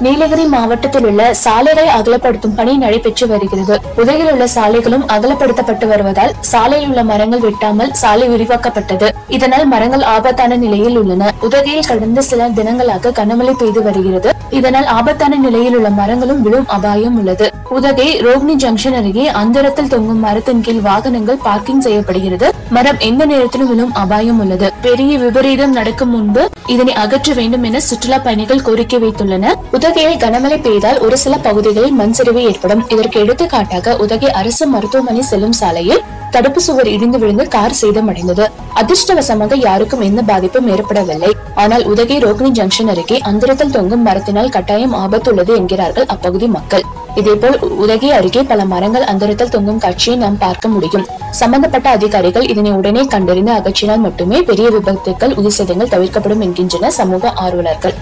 நீலகிரி மாவட்டத்தில் உள்ள சாலைகளை அகலப்படுத்தும் பணி நடைபெற்று வருகிறது. உதகில் உள்ள சாலைகளும் அகலப்படுத்தப்பட்டு வருவதால் சாலையில் உள்ள மரங்கள் வெட்டாமல் சாலை விரிவாக்கப்பட்டது. இதனால் மரங்கள் ஆபத்தான நிலையில் உள்ளன. உதகையில் கடந்த சில தினங்களாக கனமழை பெய்து வருகிறது. இதனால் ஆபத்தான நிலையில் உள்ள மரங்களும் விழும் அபாயம் உள்ளது. உதகை ரோஹிணி ஜங்ஷன் அருகே அந்தரத்தில் தொங்கும் மரத்தின் கீழ் வாகனங்கள் பார்க்கிங் செய்யப்படுகிறது. மரம் எந்த நேரத்திலும் விழும் அபாயம் உள்ளது. பெரிய விபரீதம் நடக்கும் முன்பு இதனை அகற்ற வேண்டும் என சுற்றுலா பயணிகள் கோரிக்கை வைத்துள்ளனர். உதகையில் கனமழை பெய்தால் ஒரு சில பகுதிகளில் மண்சரிவு ஏற்படும். இதற்கு எடுத்துக்காட்டாக உதகை அரசு மருத்துவமனை செல்லும் சாலையில் தடுப்பு சுவர் இடிந்து விழுந்து கார் சேதமடைந்தது. அதிர்ஷ்டவசமாக யாருக்கும் எந்த பாதிப்பும் ஏற்படவில்லை. ஆனால் உதகை ரோகிணி ஜங்ஷன் அருகே அந்தரத்தில் தொங்கும் மரத்தினால் கட்டாயம் ஆபத்துள்ளது என்கிறார்கள் அப்பகுதி மக்கள். இதேபோல் உதகை அருகே பல மரங்கள் அந்தரத்தில் தொங்கும் காட்சியை நாம் பார்க்க முடியும். சம்பந்தப்பட்ட அதிகாரிகள் இதனை உடனே கண்டறிந்து அகற்றினால் மட்டுமே பெரிய விபத்துக்கள் உயிர் சேதங்கள் தவிர்க்கப்படும் என்கின்றன சமூக ஆர்வலர்கள்.